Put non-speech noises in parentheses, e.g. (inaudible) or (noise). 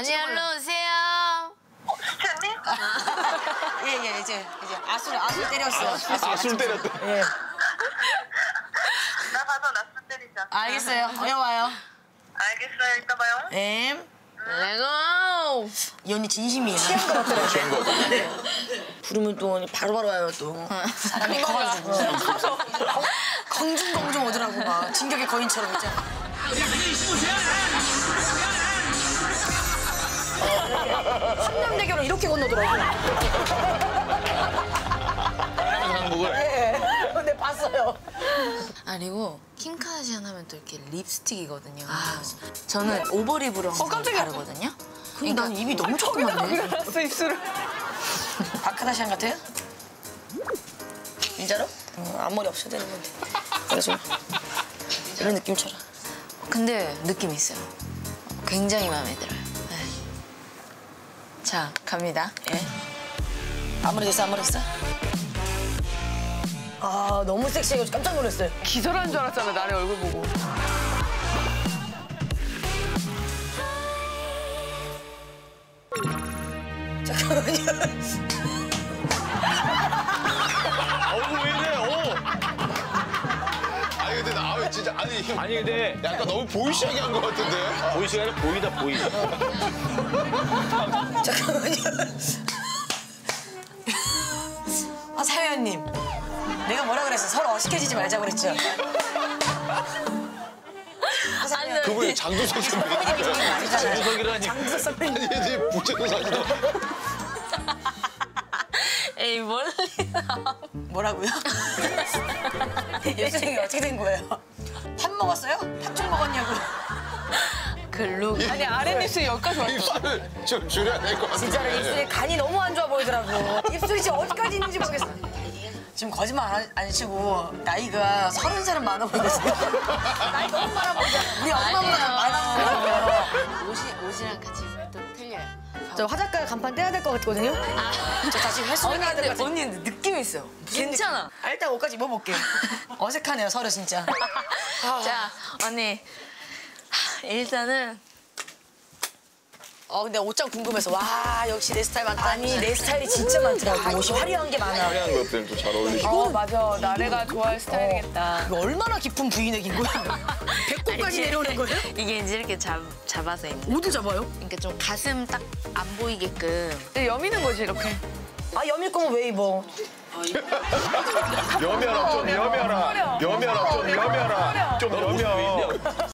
언니 일로 오세요. 수채님? 예예 이제 이제 아술 아술 때렸어. 아, (laughs) 술 때렸대. 예. 나 가서 라스 때리자. 알겠어요. 어여 와요. 알겠어요. 이따 봐요. 엠. 레고. 이 언니 진심이에요. 취한 거 같더라고요. 네. 부르면 또 언니 바로바로 와요 또. 사람이 커가지고. (laughs) 공중공중 오더라고 막. 진격의 거인처럼 있잖아. 한남대교를 이렇게 건너더라고. 한국을. 예. 근데 봤어요. 아 그리고 킹카지안 하면 또 이렇게 립스틱이거든요. 저는 오버립으로 항상 바르거든요. 근데 난 입이 너무 조그만데. 그랬어 입술을. 바카다시안 같아요? 진짜로? 어, 앞머리 없어야 되는 건데. 그래서 이런 느낌처럼. 근데 느낌 있어요. 굉장히 마음에 들어요. 네. 자 갑니다. 예. 앞머리 됐어, 앞머리 됐어? 아, 너무 섹시해가지고 깜짝 놀랐어요. 기절한 줄 알았잖아 나의 얼굴 보고. 잠깐만요. (laughs) 진짜 아니 아니 근데 약간 너무 보이시하게 한 것 같은데. 보이시가 아니라 보이다 보이. (laughs) 잠깐만요. 아, 사회원님. 내가 뭐라 그랬어? 서로 어색해지지 말자고 그랬죠? 아. 그분이 장도석 선배님. 아니잖아요. 구석이라니. 아니 이제 부채도 사시도. (laughs) 에이 멀리. 뭐라고요? (laughs) 예정이 어떻게 된 거예요? 밥 먹었어요? 밥좀 먹었냐고. 글루. 아니 아랫입술 여기까지 왔어. 입술을 좀 줄여야 될 것 같은데. 진짜로 입술에 간이 너무 안 좋아 보이더라고. 입술이 지금 어디까지 있는지 모르겠어. 지금 거짓말 안, 안 치고 나이가 서른 살은 많아 보이거든요. 나이 너무 많아 보이잖아. 우리 엄마보다 많아 보이 저 화장가 간판 떼야 될 것 같거든요. 저 다시 회수를 해야 될것 같아요. 언니 느낌 있어요. 괜찮아. 아, 일단 옷까지 입어볼게요. (laughs) 어색하네요, 서로 진짜. (laughs) 자 언니 일단은 어, 근데 옷장 궁금해서. 와, 역시 내 스타일 많다. 아니, 내 스타일이 진짜 많더라고. 옷이 화려한 게 많아. 화려한 것들은 또 잘 어울리시고. 어 맞아 나래가 좋아할 스타일이겠다. 이거 얼마나 깊은 부위넥인 거야? (laughs) 배꼽까지 내려오는 거예요? (laughs) 이게 이제 이렇게 잡, 잡아서 이제 어디 잡아요? 그러니까 좀 가슴 딱 안 보이게끔 근데 여미는 거지 이렇게. 아, 여밀 거면 왜 입어? 여며라 좀 여며라. 여며라 좀 여며라. 좀 여며.